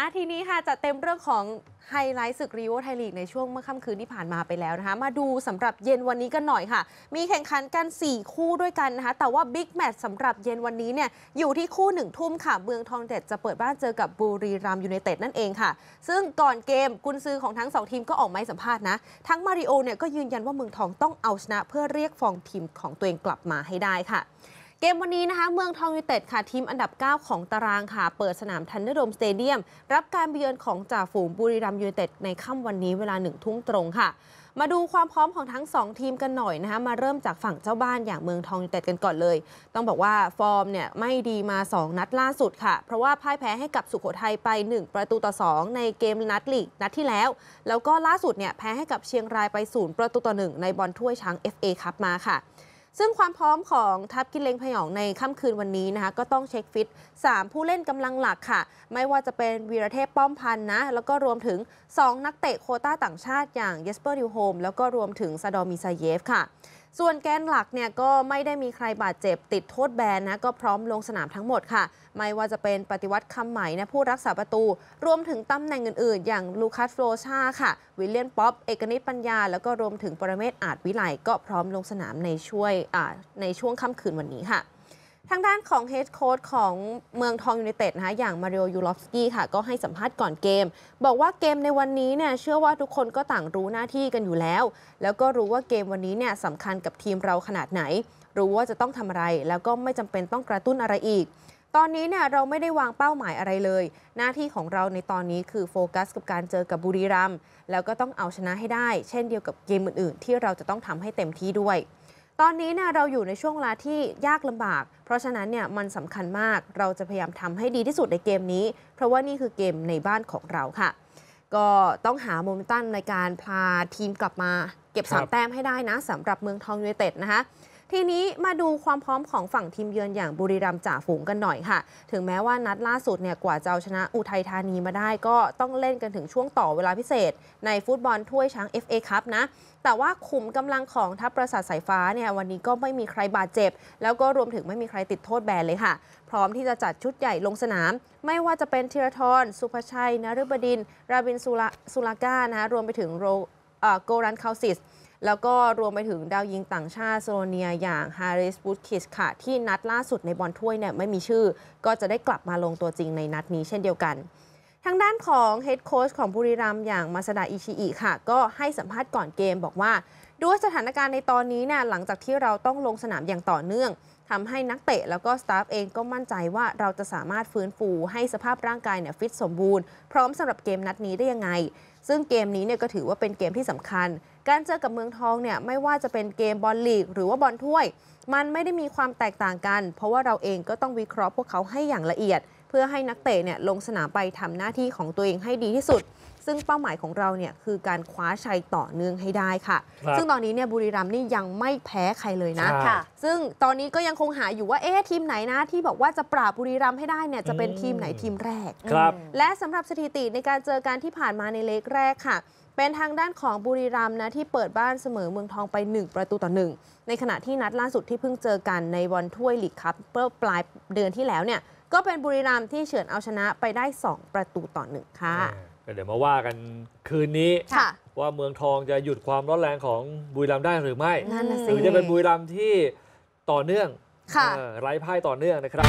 อะทีนี้ค่ะจัดเต็มเรื่องของไฮไลท์ศึกรีโวไทยลีกในช่วงเมื่อค่ำคืนที่ผ่านมาไปแล้วนะคะ มาดูสำหรับเย็นวันนี้กันหน่อยค่ะ มีแข่งขันกัน 4 คู่ด้วยกันนะคะ แต่ว่า big match สำหรับเย็นวันนี้เนี่ยอยู่ที่คู่หนึ่งทุ่มค่ะ เมืองทองเด็ดจะเปิดบ้านเจอกับบุรีรัมย์ยูไนเต็ดนั่นเองค่ะ ซึ่งก่อนเกมกุนซือของทั้งสองทีมก็ออกมาสัมภาษณ์นะ ทั้งมาริโอเนี่ยก็ยืนยันว่าเมืองทองต้องเอาชนะ เพื่อเรียกฟอร์มทีมของตัวเองกลับมาให้ได้ค่ะ เกมวันนี้นะคะเมืองทองยูไนเต็ดค่ะทีมอันดับ 9 ของตารางค่ะ เปิดสนามทันเดอร์โดมสเตเดียม รับการเยือนของจ่าฝูงบุรีรัมย์ยูไนเต็ดในค่ำวันนี้เวลาหนึ่งทุ่มตรงค่ะ มาดูความพร้อมของทั้ง 2 ทีมกันหน่อยนะคะมาเริ่มจากฝั่งเจ้าบ้านอย่างเมืองทองยูไนเต็ดกันก่อนเลย ต้องบอกว่าฟอร์มเนี่ยไม่ดีมา 2 นัดล่าสุดค่ะ เพราะว่าพ่ายแพ้ให้กับสุโขทัยไป 1 ประตูต่อ 2 ในเกมนัดลีกนัดที่แล้ว แล้วก็ล่าสุดเนี่ยแพ้ให้กับเชียงรายไป0ประตูต่อ1ในบอลถ้วยช้าง FA คัพมาค่ะ ซึ่งความพร้อมของทัพกิเลนผยองในค่ำคืนวันนี้นะคะก็ต้องเช็คฟิต 3 ผู้เล่นกำลังหลักค่ะ ไม่ว่าจะเป็นวีรเทพป้อมพันธุ์นะ แล้วก็รวมถึง 2 นักเตะโควตาต่างชาติอย่างเยสเปอร์นีโฮล์มแล้วก็รวมถึงซาร์ดอร์มีร์ซาเยฟค่ะ ส่วนแกนหลักเนี่ยก็ไม่ได้มีใครบาดเจ็บติดโทษแบนนะก็พร้อมลงสนามทั้งหมดค่ะ ไม่ว่าจะเป็นปฏิวัติคำไหมนะผู้รักษาประตู รวมถึงตำแหน่งอื่นๆ อย่างลูคัสโรช่าค่ะ วิลเลียนป็อปป์ เอกนิตปัญญา แล้วก็รวมถึงปรเมศย์อาจวิไลก็พร้อมลงสนามในช่วยในช่วงค่ำคืนวันนี้ค่ะ ทางด้านของเฮดโค้ชของเมืองทองยูไนเต็ดนะคะอย่างมาริโอยูรอฟสกี้ค่ะ ก็ให้สัมภาษณ์ก่อนเกม บอกว่าเกมในวันนี้เนี่ยเชื่อว่าทุกคนก็ต่างรู้หน้าที่กันอยู่แล้ว แล้วก็รู้ว่าเกมวันนี้เนี่ยสำคัญกับทีมเราขนาดไหน รู้ว่าจะต้องทำอะไร แล้วก็ไม่จำเป็นต้องกระตุ้นอะไรอีก ตอนนี้เนี่ยเราไม่ได้วางเป้าหมายอะไรเลย หน้าที่ของเราในตอนนี้คือโฟกัสกับการเจอกับบุรีรัมย์แล้วก็ต้องเอาชนะให้ได้ เช่นเดียวกับเกมอื่น ๆ ที่เราจะต้องทำให้เต็มที่ด้วย ตอนนี้เนี่ยเราอยู่ในช่วงเวลาที่ยากลำบาก เพราะฉะนั้นเนี่ยมันสำคัญมาก เราจะพยายามทำให้ดีที่สุดในเกมนี้ เพราะว่านี่คือเกมในบ้านของเราค่ะ ก็ต้องหาโมเมนตัมในการพาทีมกลับมา เก็บครั3แต้มให้ได้นะสำหรับเมืองทองยูเนเต็ดนะคะ ทีนี้มาดูความพร้อมของฝั่งทีมเยือนอย่างบุรีรัมย์จ่าฝูงกันหน่อยค่ะ ถึงแม้ว่านัดล่าสุดเนี่ยกว่าจะเอาชนะอุทัยธานีมาได้ก็ต้องเล่นกันถึงช่วงต่อเวลาพิเศษ ในฟุตบอลถ้วยช้าง FA ครับนะ แต่ว่าขุมกำลังของทัพปราสาทสายฟ้าเนี่ยวันนี้ก็ไม่มีใครบาดเจ็บ แล้วก็รวมถึงไม่มีใครติดโทษแบนเลยค่ะ พร้อมที่จะจัดชุดใหญ่ลงสนาม ไม่ว่าจะเป็นธีราทรศุภชัยนฤบดินทร์เรบินซูลาก้านะคะรวมไปถึงโกรันเคาซิช แล้วก็รวมไปถึงดาวยิงต่างชาติสโลวีเนียอย่างฮาริสวุคกิชค่ะ ที่นัดล่าสุดในบอลถ้วยเนี่ยไม่มีชื่อ ก็จะได้กลับมาลงตัวจริงในนัดนี้เช่นเดียวกัน ทางด้านของเฮดโค้ชของบุรีรัมย์อย่างมาซาทาดะอิชิอิค่ะ ก็ให้สัมภาษณ์ก่อนเกมบอกว่าด้วยสถานการณ์ในตอนนี้เนี่ยหลังจากที่เราต้องลงสนามอย่างต่อเนื่องทำให้นักเตะแล้วก็ staff เองก็มั่นใจว่าเราจะสามารถฟื้นฟูให้สภาพร่างกายเนี่ยฟิตสมบูรณ์ พร้อมสำหรับเกมนัดนี้ได้ยังไง ซึ่งเกมนี้เนี่ยก็ถือว่าเป็นเกมที่สำคัญ การเจอกับเมืองทองเนี่ยไม่ว่าจะเป็นเกมบอลลีก หรือว่าบอลถ้วย มันไม่ได้มีความแตกต่างกัน เพราะว่าเราเองก็ต้องวิเคราะห์พวกเขาให้อย่างละเอียด เพื่อให้นักเตะเนี่ยลงสนามไปทำหน้าที่ของตัวเองให้ดีที่สุด ซึ่งเป้าหมายของเราเนี่ยคือการคว้าชัยต่อเนื่องให้ได้ค่ะครับซึ่งตอนนี้เนี่ยบุรีรัมย์นี่ยังไม่แพ้ใครเลยนะใช่ค่ะ ซึ่งตอนนี้ก็ยังคงหาอยู่ว่าเอ๊ะทีมไหนนะที่บอกว่าจะปราบบุรีรัมย์ให้ได้เนี่ยจะเป็นอืมทีมไหนทีมแรกครับและสำหรับสถิติในการเจอกันที่ผ่านมาในเล็กแรกค่ะเป็นทางด้านของบุรีรัมย์นะที่เปิดบ้านเสมอเมืองทองไป 1 ประตูต่อ 1 ในขณะที่นัดล่าสุดที่เพิ่งเจอกันในวันถ้วยลีกคัพเมื่อปลายเดือนที่แล้วเนี่ย ก็เป็นบุรีรัมย์ที่เฉือนเอาชนะไปได้ 2 ประตูต่อ1ค่ะ ก็เดี๋ยวมาว่ากันคืนนี้ค่ะว่าเมืองทองจะหยุดความร้อนแรงของบุรีรัมย์ได้หรือไม่นั่นน่ะหสิรือจะเป็นบุรีรัมย์ที่ต่อเนื่องค่ะ เออไร้พ่ายต่อเนื่องนะครับ